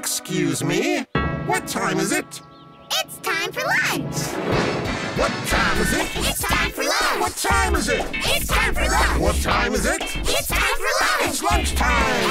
Excuse me? What time is it? It's time for lunch. What time is it? It's time for lunch. What time is it? It's time for lunch. What time is it? It's time for lunch. It's lunchtime.